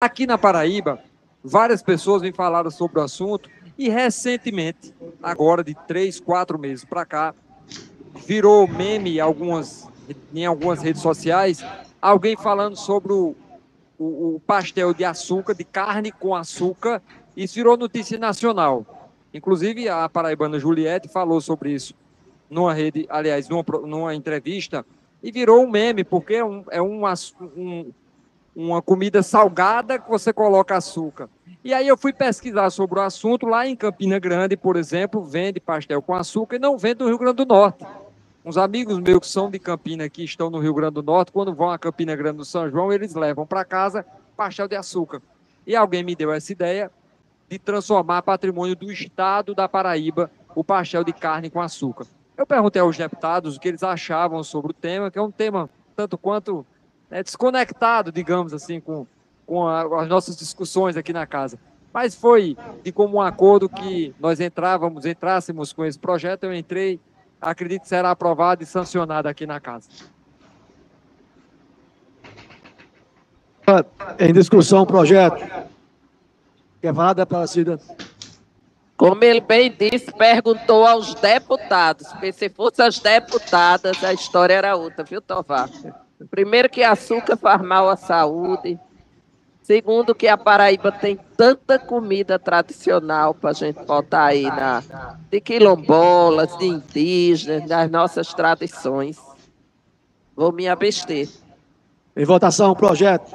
Aqui na Paraíba, várias pessoas me falaram sobre o assunto e recentemente, agora de três, quatro meses para cá, virou meme em algumas, em algumas redes sociais, alguém falando sobre o, o, o pastel de açúcar, de carne com açúcar, isso virou notícia nacional. Inclusive, a paraibana Juliette falou sobre isso numa rede, aliás, numa, numa entrevista, e virou um meme, porque é, um, é um, um, uma comida salgada que você coloca açúcar. E aí eu fui pesquisar sobre o assunto, lá em Campina Grande, por exemplo, vende pastel com açúcar e não vende no Rio Grande do Norte. Uns amigos meus que são de Campina, que estão no Rio Grande do Norte, quando vão a Campina Grande do São João, eles levam para casa pastel de açúcar. E alguém me deu essa ideia de transformar patrimônio do Estado da Paraíba o pastel de carne com açúcar. Eu perguntei aos deputados o que eles achavam sobre o tema, que é um tema tanto quanto né, desconectado, digamos assim, com, com a, as nossas discussões aqui na casa. Mas foi de comum acordo que nós entrávamos, entrássemos com esse projeto, eu entrei, acredito que será aprovado e sancionado aqui na casa. Em discussão o projeto. Quer falar, deputada Cida? Como ele bem disse, perguntou aos deputados, porque se fosse as deputadas, a história era outra, viu, Tovar? Primeiro que açúcar faz mal à saúde. Segundo que a Paraíba tem tanta comida tradicional para a gente botar aí na, de quilombolas, de indígenas, das nossas tradições. Vou me abster. Em votação, projeto.